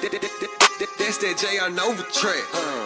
That's that JR Nova track.